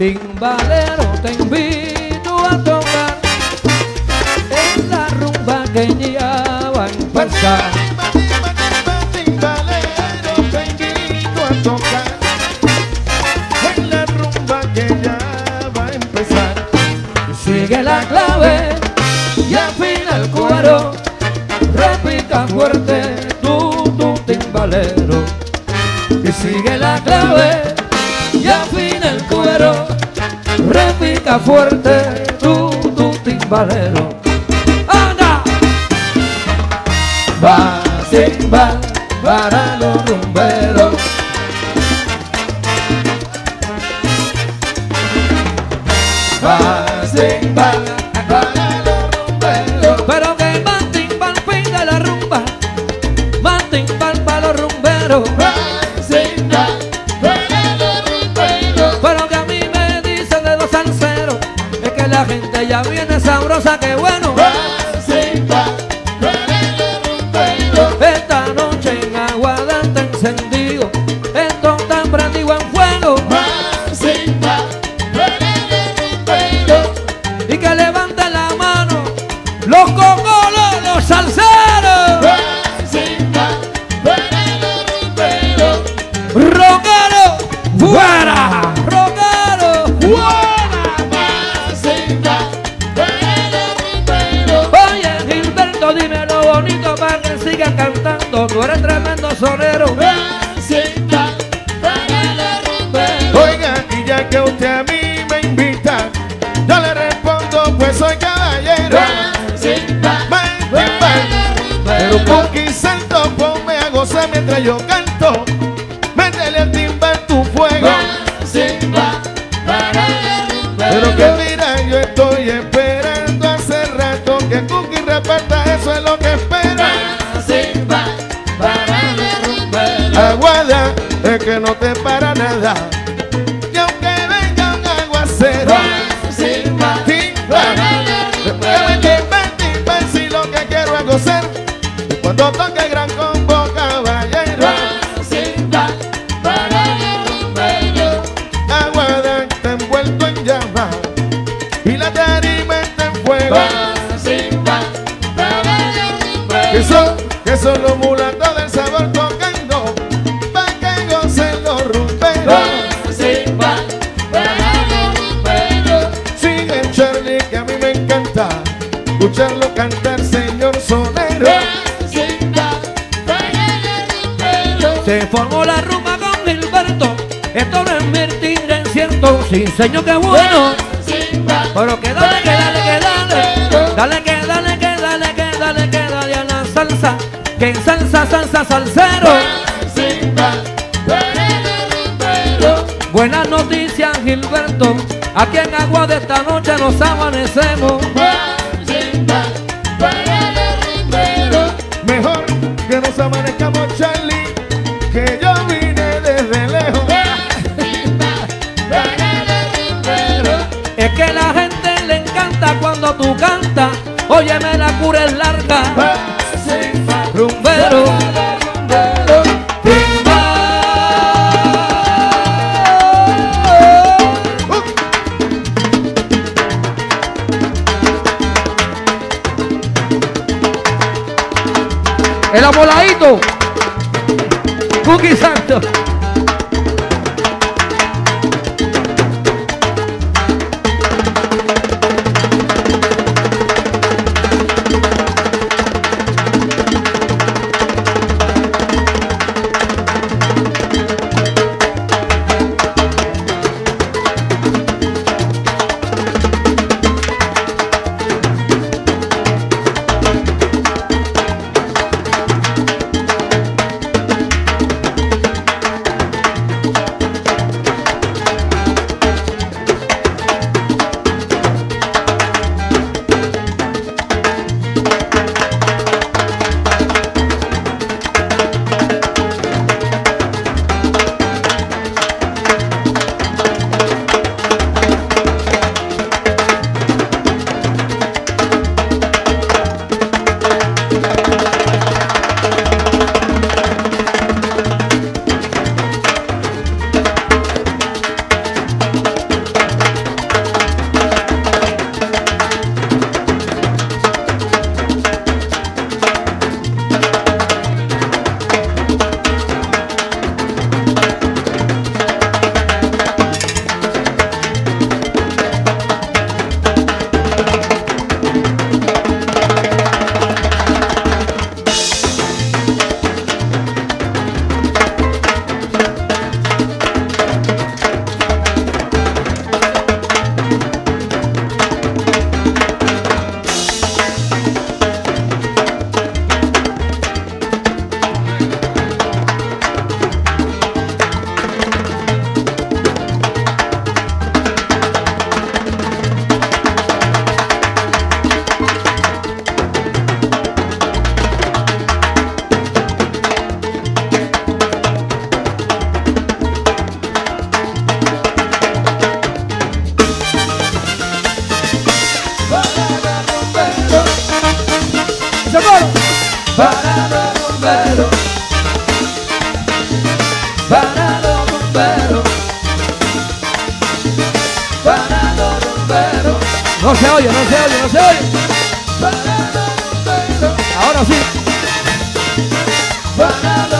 Timbalero, te invito a tocar en la rumba que ya va a empezar. Timbalero, te invito a tocar en la rumba que ya va a empezar. Sigue la clave y afina el cuero, repica fuerte tu, tu timbalero. Y sigue la clave y afina el cuero, repica fuerte tu, tu timbalero. ¡Anda! Va, timbal para los rumberos. Va, timbal para los rumberos. Pero que va, timbal, pide la rumba. Va, timbal para los rumberos. La gente ya viene sabrosa, que bueno. Esta noche en Aguadante encendido, esto está prendido en fuego. Y que levanten la mano los cocolos, los salseros, siga cantando. Tú eres tremendo sonero. Oiga, y ya que usted a mí me invita, yo le respondo, pues soy caballero. Bye, bye. Pero Santo, ponme a gozar mientras yo canto. Métele el timba en tu fuego. Pero que mira, yo estoy esperando hace rato que Cookie reparta, eso es lo que espero. Es que no te para nada. Y aunque venga un aguacero, timba, timba, si lo que quiero es gozar. Y cuando toque el gran combo, caballero, Aguada está envuelto en llamas y la tarima está en fuego. Que son, que son los escucharlo cantar, señor sonero. Se formó la rumba con Gilberto. Esto no es mentir, es cierto. Sí, señor, qué bueno. Pero que dale, que dale, que dale. Dale, que dale, que dale, que dale, que dale a la salsa. Que en salsa, salsa, salsero. Buenas noticias, Gilberto. Aquí en Agua de esta noche nos amanecemos. Nos amanezcamos, Charlie, que yo vine desde lejos. Es que la gente le encanta cuando tú cantas. Óyeme, la cura es El amoladito. Cookie Santo. Parado bombero Parado bombero Parado bombero No se oye, no se oye, no se oye. Parado bombero Ahora sí. Parado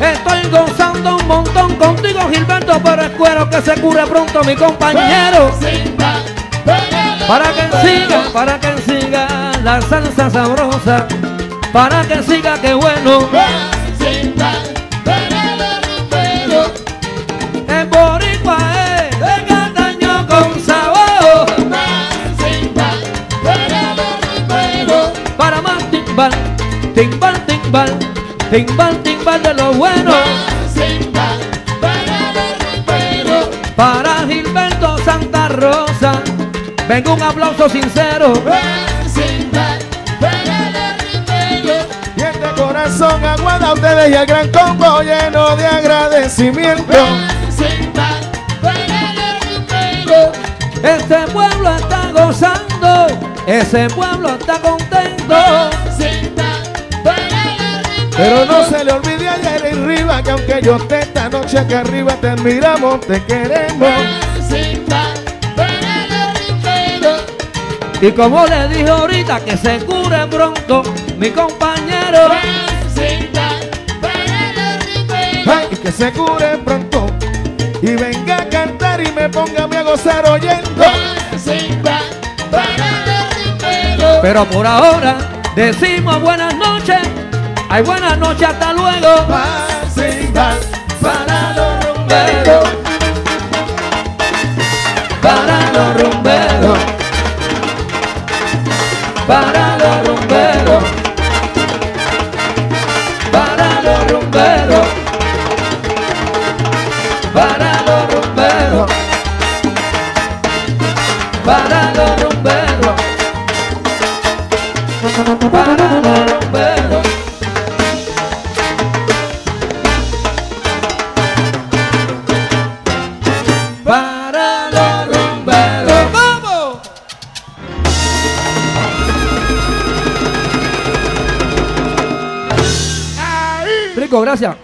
Estoy gozando un montón contigo, Gilberto, pero espero que se cure pronto mi compañero. Para que siga, para que siga la salsa sabrosa, para que siga, que bueno. Timbal, timbal, timbal, timbal de lo bueno. Para Gilberto Santa Rosa, venga un aplauso sincero. Y este corazón aguada a ustedes y al gran combo lleno de agradecimiento. Este pueblo está gozando, ese pueblo está contento. Pero no se le olvide ayer en arriba que aunque yo esté esta noche acá arriba te admiramos, te queremos. Y como le dije ahorita, que se cure pronto mi compañero. Ay, y que se cure pronto y venga a cantar y me ponga a gozar oyendo. Pero por ahora decimos buenas noches. Ay, buenas noches, hasta luego. Pasingal para los rumberos. Para los rumberos. Para 不要想。